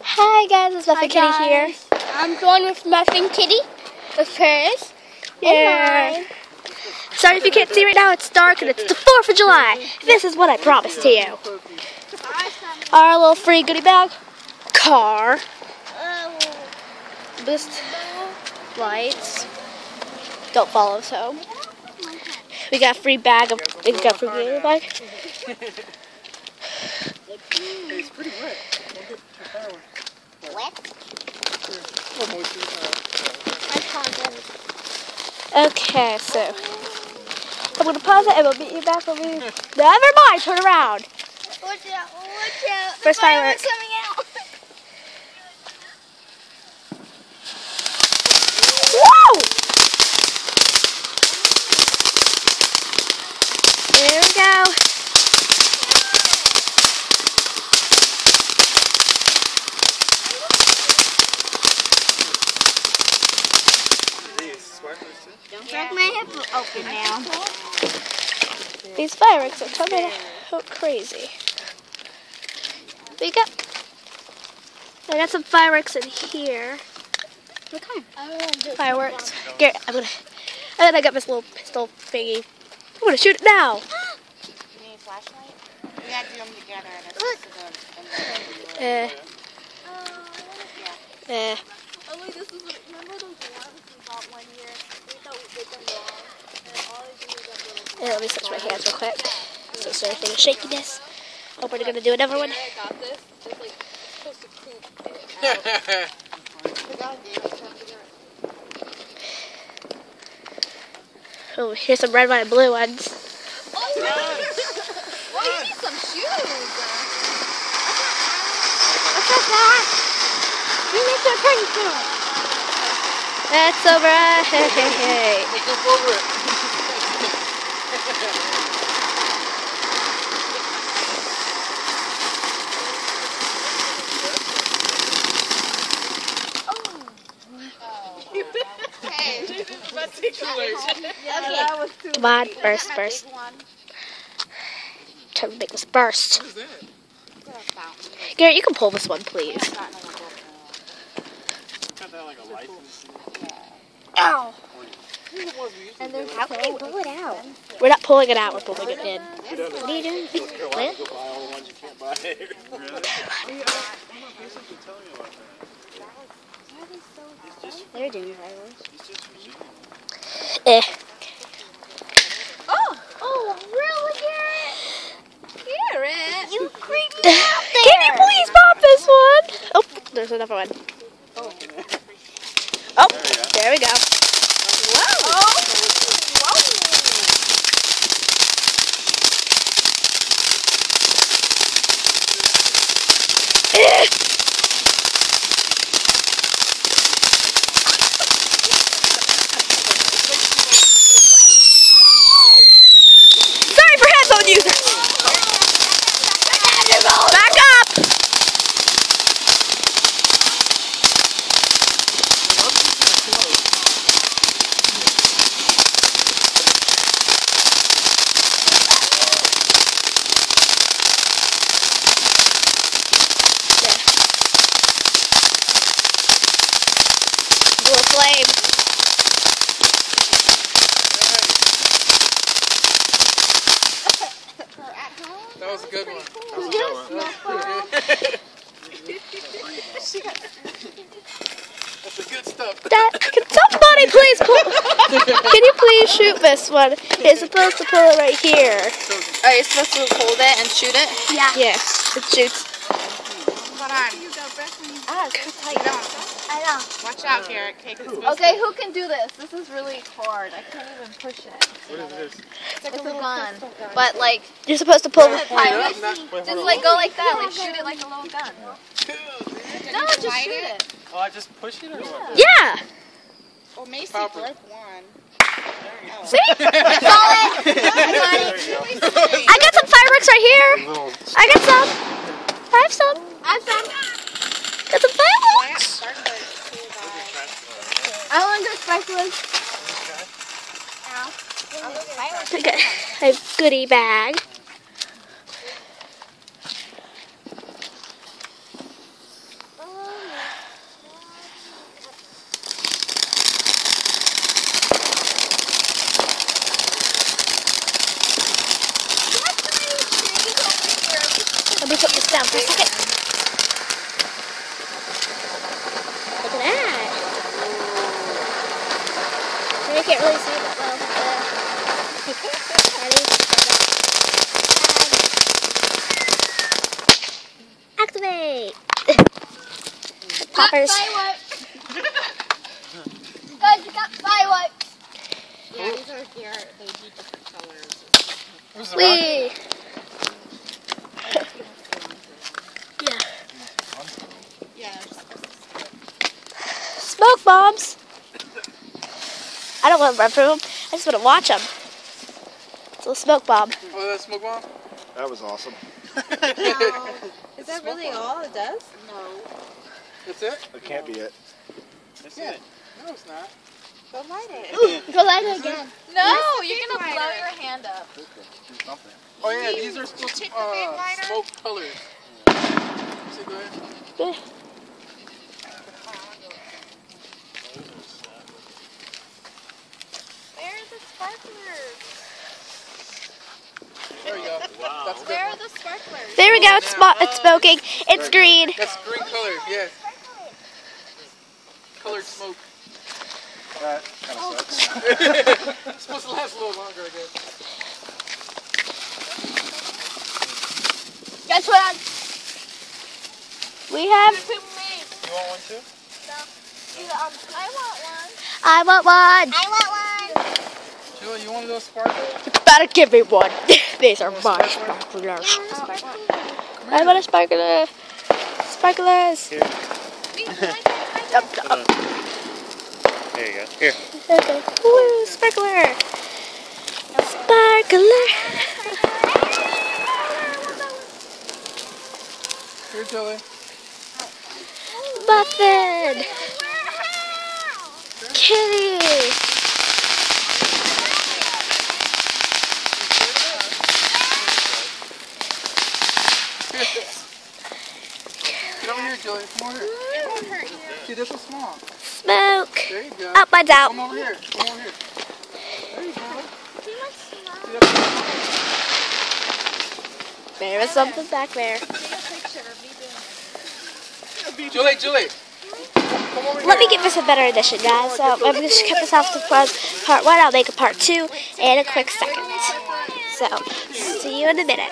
Hi guys, it's Muffin Kitty here. I'm going with Muffin Kitty, with hers. Yeah. Sorry if you can't see right now, it's dark and it's the 4th of July. This is what I promised to you. Our little free goodie bag. Car. Oh. Boost lights. Don't follow us home. We got a free bag of, we got a free goodie bag. It's pretty wet. Don't get too far away. What? Almost too far. Okay, so I'm gonna pause it and we'll meet you back when we. Never mind, turn around. Watch out, watch out. First fireworks fireworks. coming out. Whoa! There we go. These swipers too? Don't crack my hip open now. These fireworks are coming out crazy. We got. I got some fireworks in here. What kind? Fireworks. Garrett, I'm gonna. And then I got this little pistol thingy. I'm gonna shoot it now. You need a flashlight? We had to do them together. That's supposed to go in Uh, uh, Oh wait, this is what, remember those ones we one year? We thought we did them wrong. And all they do is yeah, let me touch my hands real quick. So is there anything shakiness? Oh, we're gonna do another one. I got this. It's like supposed to poop it. Oh, here's some red, white, and blue ones. Oh, well, you need some shoes. That's alright. Hey, hey, hey. Let's jump over it. Come on, burst, burst. Try to make this burst. What is that? Garrett, you can pull this one, please. Got that like a license? Ow! And there's how can you pull it out? We're not pulling it out, we're pulling it in. What are you doing? What? Go buy all the ones you can't buy. really? They're doing fireworks. Eh. Oh, oh, really, Garrett? Garrett? You creeped me out Can you please pop this one? Oh, there's another one. Oh, there we go. Sorry for headphone users. Back up. Little flame. That was a good one. That was a good one. That's the good stuff. That can somebody please pull? Can you please shoot this one? It's supposed to pull it right here. Are you supposed to hold it and shoot it? Yeah. Yeah. It shoots. Hold on. Ah, it's too tight. I know. Watch out, Garrett. Okay, 'cause Okay, who can do this? This is really hard. I can't even push it. What is this? It's a gun. But like, You're supposed to pull the. like, Wait, just like go like that, like shoot it like a little gun. No, just shoot it? it. Oh, I just push it or what? Yeah. to- Well, Macy Pop broke one. See? I got it. I got some fireworks right here. I got some. I have some. Get them. The fireworks. I want the sparklers. Look a goodie bag. Let me put this down for a second. Poppers. Fireworks. Guys, we got fireworks. Yeah, these are here. They do different colors. Where's the rocket? Whee! Yeah. Yeah, they're supposed to Smoke bombs! I don't want to run from them. I just want to watch them. It's a little smoke bomb. Oh, that smoke bomb? That was awesome. Is that really all it does? No. That's it? That can't be it. That's it. No, it's not. Go light it. Go light it again. No, you're gonna lighter. blow your hand up. Do. Oh yeah, these are supposed to the uh, smoke colors. See, go ahead. Good. Where are the sparklers? There you go. That's good. Where are the sparklers? There we go. It's, smo- it's smoking. It's green. That's green color, yes. Colored smoke. That kind of sucks. It's supposed to last a little longer, I guess. Guess what? We have. You want one too? Um, I want one. I want one. I want one. Julie, you want a little sparkle? Better give me one. These are my sparklers. I want a sparkler. Sparklers. Here. Up, up. There you go. Here. Okay. Woo, sparkler. Sparkler. Here, Julie. Muffin. Kitty. Over here, Julie. Come over here. It won't hurt you. See, this one's small. Smoke. There you go. Up, mine's out. Come over here. Come over here. There you go. See, that's There is something back there. Julie, Julie. Let me give this a better edition, guys. So I'm going to cut this off to part one. I'll make a part two in a quick second. So, see you in a minute.